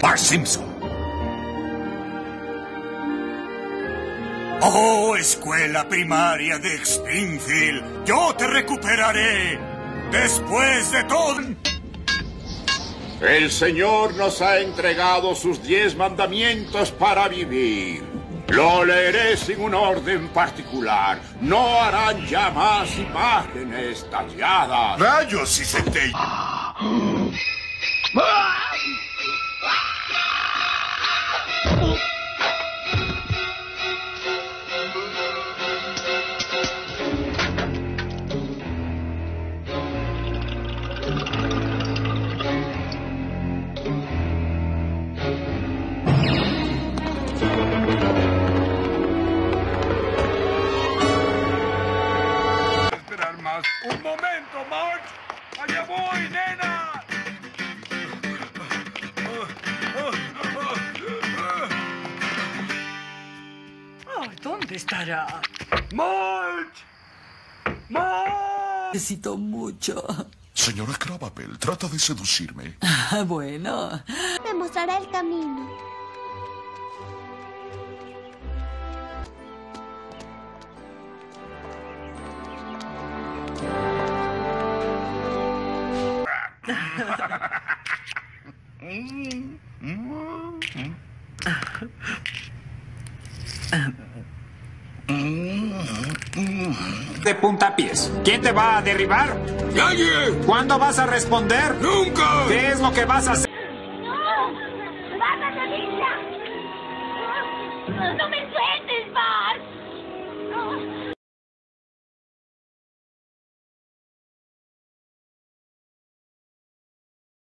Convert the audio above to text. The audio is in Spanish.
Bart Simpson. Oh, escuela primaria de Springfield, yo te recuperaré. Después de todo... El Señor nos ha entregado sus diez mandamientos para vivir. Lo leeré sin un orden particular. No harán ya más imágenes talladas. Rayos y centellas. Marge! ¡Allá voy, nena! Ay, ¿Dónde estará? ¡Marge! ¡Marge! Necesito mucho. Señora Crabapple, trata de seducirme. Ah, Bueno, Me mostrará el camino. De puntapiés. ¿Quién te va a derribar? ¡Nadie! ¿Cuándo vas a responder? ¡Nunca! ¿Qué es lo que vas a hacer? ¡No! ¡No me sueltes!